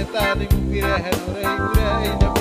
Tadi ku pirehen orang kurang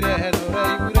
ire no rai ure